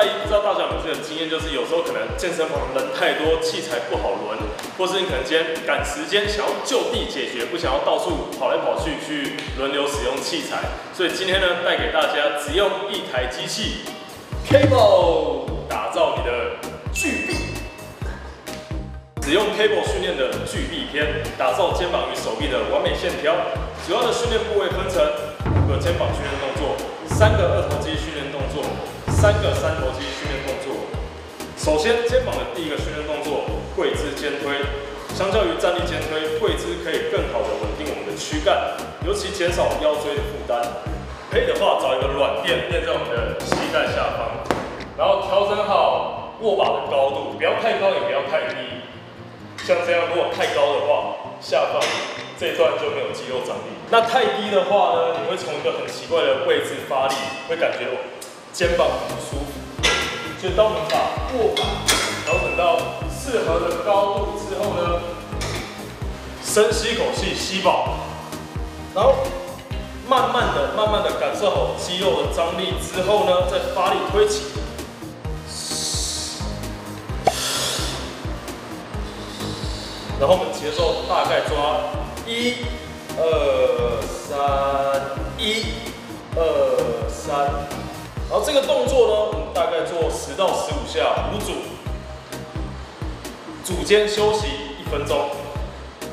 在，不知道大家有没有经验，就是有时候可能健身房人太多，器材不好轮，或是你可能今天赶时间，想要就地解决，不想要到处跑来跑去去轮流使用器材，所以今天呢，带给大家只用一台机器，Cable 打造你的巨臂。只用 Cable 训练的巨臂篇，打造肩膀与手臂的完美线条。主要的训练部位分成五个肩膀训练动作，三个二头肌训练动作，三个三头肌训练动作。首先，肩膀的第一个训练动作，跪姿肩推。相较于站立肩推，跪姿可以更好的稳定我们的躯干，尤其减少腰椎的负担。可以的话，找一个软垫垫在我们的膝盖下方，然后调整好握把的高度，不要太高，也不要太低。像这样，如果太高的话，下方这段就没有肌肉张力。那太低的话呢，你会从一个很奇怪的位置发力，会感觉肩膀很不舒服。所以当我们把握把调整到适合的高度之后呢，深吸一口气，吸饱，然后慢慢的、慢慢的感受好肌肉的张力之后呢，再发力推起。然后我们节奏大概抓一、二、三，一、二、三。然后这个动作呢，我们大概做十到十五下，五组，组间休息一分钟。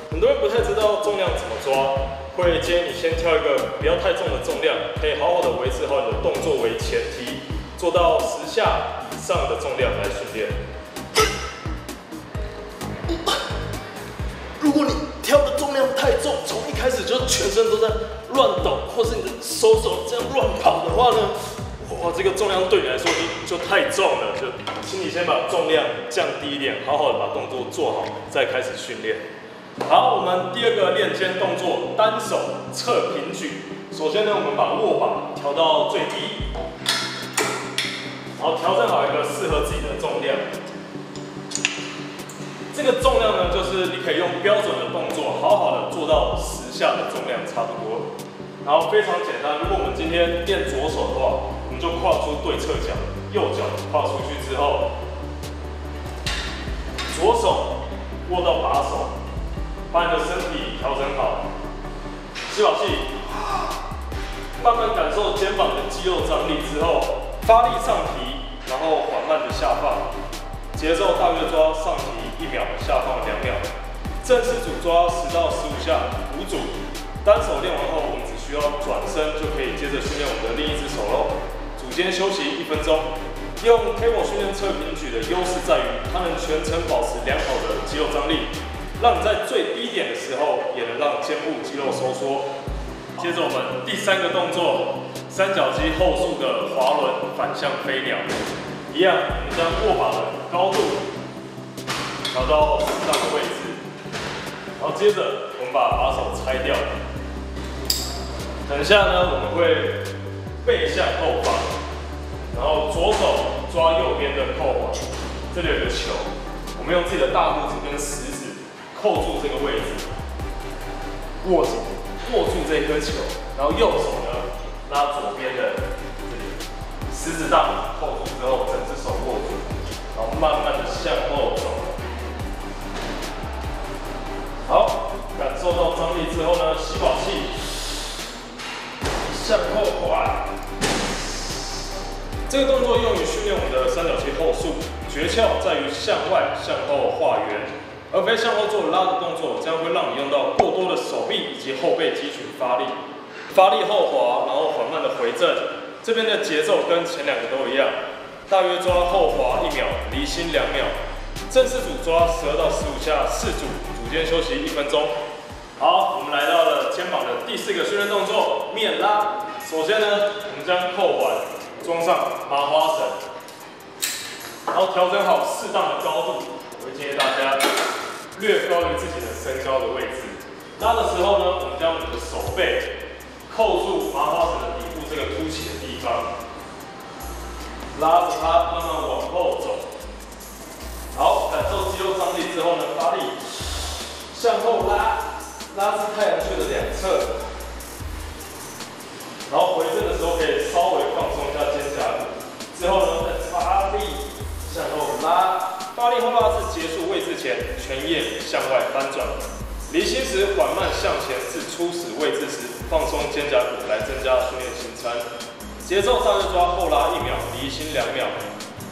很多人不太知道重量怎么抓，会建议你先挑一个不要太重的重量，可以好好的维持好你的动作为前提，做到十下以上的重量来训练。如果你挑的重量太重，从一开始就全身都在乱抖，或是你的手手这样乱跑的话呢，哇，这个重量对你来说就就太重了，就请你先把重量降低一点，好好的把动作做好，再开始训练。好，我们第二个练肩动作，单手侧平举。首先呢，我们把握把调到最低，然后调整好一个适合自己的重量。这个重量呢，就是你可以用标准的动作，好好的做到十下的重量差不多。然后非常简单，如果我们今天练左手的话，们就跨出对侧脚，右脚跨出去之后，左手握到把手，把你的身体调整好，吸饱气，慢慢感受肩膀的肌肉张力之后，发力上提，然后缓慢的下放。节奏大约抓上提一秒，下放两秒。正式组抓十到十五下，五组。单手练完后，我们只需要转身就可以接着训练我们的另一只手喽。组间休息一分钟。用 Cable 训练侧平举的优势在于，它能全程保持良好的肌肉张力，让你在最低点的时候，也能让肩部肌肉收缩。接着我们第三个动作，三角肌后束的滑轮反向飞鸟。一样，我们将握把的高度调到适当的位置，然后接着我们把把手拆掉。等一下呢，我们会背向，后左手抓右边的扣环，这里有个球，我们用自己的大拇指跟食指扣住这个位置，握住，握住这颗球，然后右手呢拉左边的。食指大拇扣住之后，整只手握住，然后慢慢的向后走。好，感受到张力之后呢，吸饱气，向后滑。这个动作用于训练我们的三角肌后束，诀窍在于向外、向后画圆，而非向后做拉的动作，这样会让你用到过多的手臂以及后背肌群发力。发力后滑，然后缓慢的回正。这边的节奏跟前两个都一样，大约抓后滑一秒，离心两秒。正式组抓十二到十五下，四组，组间休息一分钟。好，我们来到了肩膀的第四个训练动作，面拉。首先呢，我们将扣环装上麻花绳，然后调整好适当的高度。我会建议大家略高于自己的身高的位置。拉的时候呢，我们将我们的手背扣住麻花绳的底部这个凸起的。地方，拉着它慢慢往后走。好，感受肌肉张力之后呢，发力向后拉，拉至太阳穴的两侧。然后回正的时候可以稍微放松之后呢，再发力向后拉发力后拉至结束位置前，全腋向外翻转。离心时缓慢向前至初始位置时，放松肩胛骨来增加训练行参。节奏大约抓后拉一秒，离心两秒。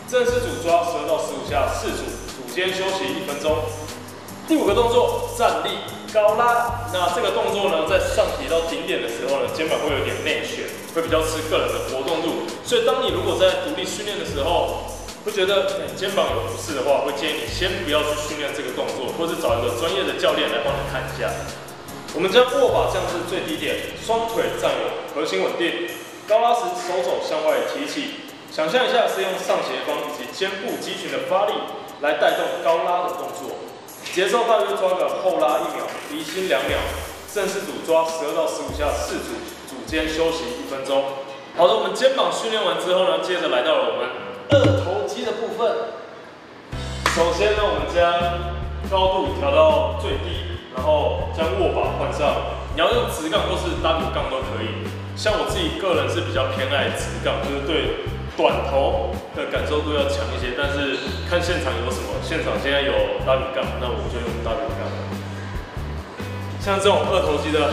正式组抓十二到十五下四组，组间休息一分钟。第五个动作，站立高拉。那这个动作呢，在上提到顶点的时候呢，肩膀会有点内旋，会比较吃个人的活动度。所以当你如果在独立训练的时候，会觉得肩膀有不适的话，会建议你先不要去训练这个动作，或是找一个专业的教练来帮你看一下。我们将握把降至最低点，双腿站稳，核心稳定。高拉时手肘向外提起，想象一下是用上斜方以及肩部肌群的发力来带动高拉的动作。节奏大约抓个后拉一秒，离心两秒。正式组抓十二到十五下四组，组间休息一分钟。好的，我们肩膀训练完之后呢，接着来到了我们。二头肌的部分，首先呢，我们将高度调到最低，然后将握把换上。你要用直杠或是 W 杠都可以。像我自己个人是比较偏爱直杠，就是对短头的感受度要强一些。但是看现场有什么，现场现在有 W 杠，那我就用 W 杠。像这种二头肌的。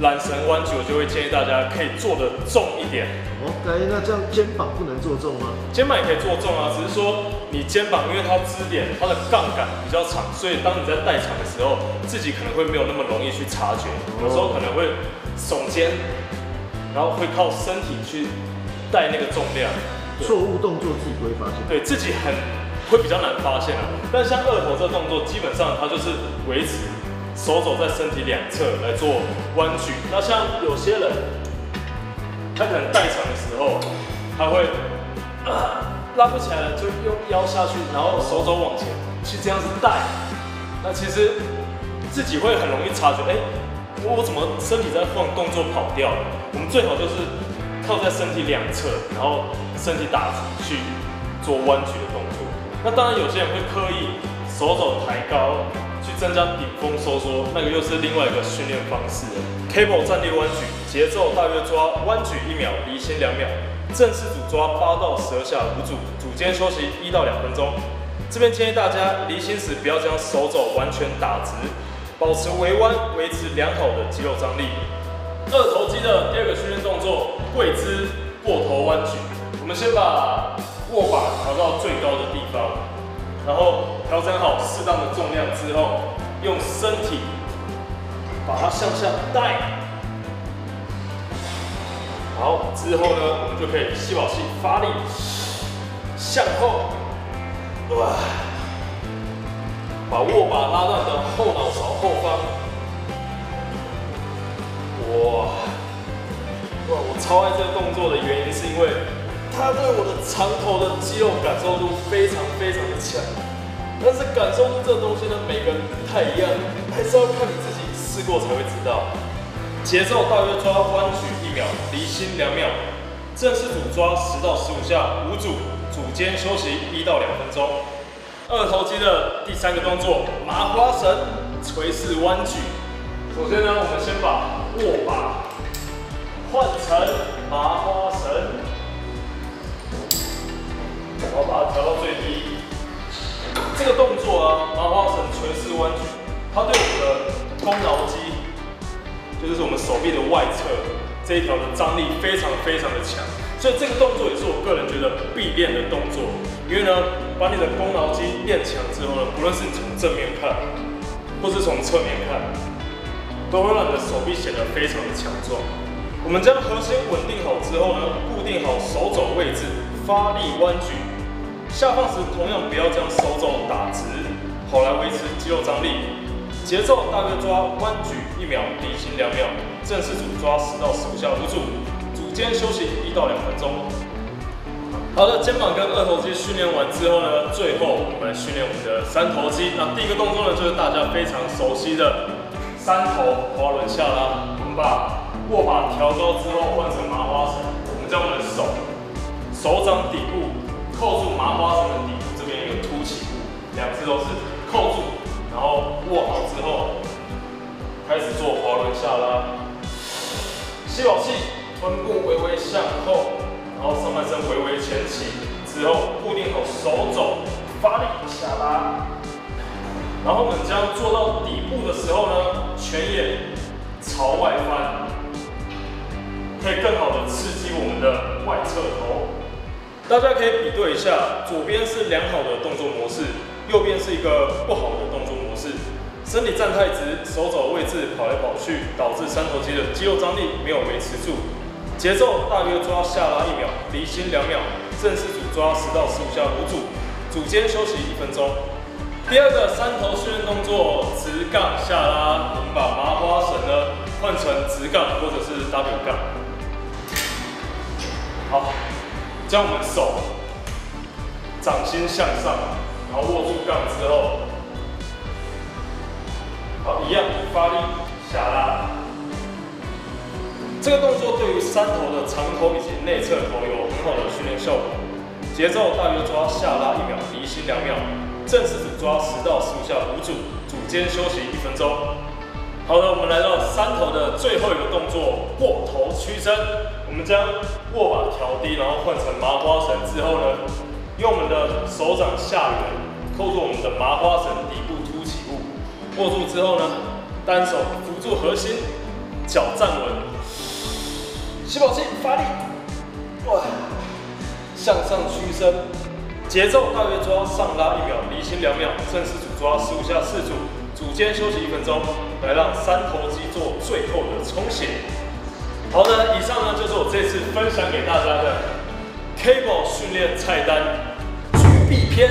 缆绳弯举，我就会建议大家可以做的重一点。哦，哎，那这样肩膀不能做重吗？肩膀也可以做重啊，只是说你肩膀因为它支点它的杠杆比较长，所以当你在代偿的时候，自己可能会没有那么容易去察觉，有时候可能会耸肩，然后会靠身体去带那个重量，错误动作自己不会发现，对自己很会比较难发现啊。但像二头这动作，基本上它就是维持。手肘在身体两侧来做弯举。那像有些人，他可能代偿的时候，他会拉不起来了，就用腰下去，然后手肘往前去这样子带。那其实自己会很容易察觉，哎，我我怎么身体在晃，动作跑掉了？我们最好就是靠在身体两侧，然后身体打直去做弯举的动作。那当然有些人会刻意手肘抬高。去增加顶峰收缩，那个又是另外一个训练方式。Cable 站立弯举，节奏大约抓弯举一秒，离心两秒。正式组抓八到十二下五组，组间休息一到两分钟。这边建议大家离心时不要将手肘完全打直，保持微弯，维持良好的肌肉张力。二头肌的第二个训练动作，跪姿过头弯举。我们先把握把调到最高的地方。然后调整好适当的重量之后，用身体把它向下带。好，之后呢，我们就可以吸饱气，发力向后，哇，把握把拉到你的后脑勺后方。哇，哇，我超爱这个动作的原因是因为。它对我的长头的肌肉感受度非常非常的强，但是感受度这东西呢，每个人不太一样，还是要看你自己试过才会知道。节奏大约抓弯举一秒，离心两秒，正式组抓十到十五下，五组，组间休息一到两分钟。二头肌的第三个动作，麻花绳垂式弯举。首先呢，我们先把握把换成麻花绳。然后把它调到最低。这个动作啊，麻花绳垂式弯举，它对我们的肱桡肌，就是我们手臂的外侧这一条的张力非常非常的强。所以这个动作也是我个人觉得必练的动作。因为呢，把你的肱桡肌练强之后呢，不论是你从正面看，或是从侧面看，都会让你的手臂显得非常的强壮。我们将核心稳定好之后呢，固定好手肘位置，发力弯举。下放时同样不要将手肘打直，好来维持肌肉张力。节奏大约抓弯举一秒，离心两秒。正式组抓十到十五下五组，组间休息一到两分钟。好的，肩膀跟二头肌训练完之后呢，最后我们来训练我们的三头肌。那第一个动作呢，就是大家非常熟悉的三头滑轮下拉。我们把握把调高之后换成麻花绳，我们将我们的手手掌底部。扣住麻花绳的底部这边一个凸起物，两只都是扣住，然后握好之后，开始做滑轮下拉。吸饱气，臀部微微向后，然后上半身微微前倾，之后固定好手肘，发力下拉，然后我们将做到底部的时候呢，全眼朝外翻，可以更好的刺激我们的外侧头。大家可以比对一下，左边是良好的动作模式，右边是一个不好的动作模式。身体站太直，手肘位置跑来跑去，导致三头肌的肌肉张力没有维持住。节奏大约抓下拉一秒，离心两秒，正式组抓十到十五下五组，组间休息一分钟。第二个三头训练动作，直杠下拉，我们把麻花绳呢换成直杠或者是 W 杠。好。将我们手掌心向上，然后握住杠之后，好，一样发力下拉。这个动作对于三头的长头以及内侧头有很好的训练效果。节奏大约抓下拉一秒，离心两秒，正式组抓十到十五下五组，组间休息一分钟。好的，我们来到三头的最后一个动作，屈伸。我们将握把调低，然后换成麻花绳之后呢，用我们的手掌下缘扣住我们的麻花绳底部凸起物，握住之后呢，单手扶住核心，脚站稳，吸饱气，发力，哇，向上屈伸，节奏大约抓上拉一秒，离心两秒，正式组抓十五下四组，组间休息一分钟，来让三头肌做最后的充血。好的，以上呢就是我这次分享给大家的 cable 训练菜单举臂篇，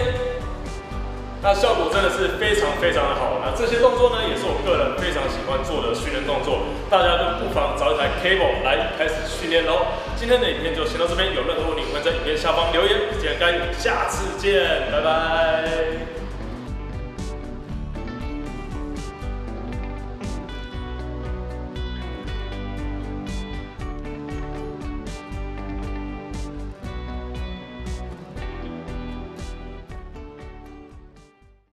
那效果真的是非常非常的好。那这些动作呢，也是我个人非常喜欢做的训练动作，大家都不妨找一台 cable 来开始训练喽。今天的影片就先到这边，有任何问题欢迎在影片下方留言。谢谢干，下次见，拜拜。